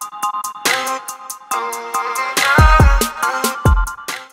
Thank you.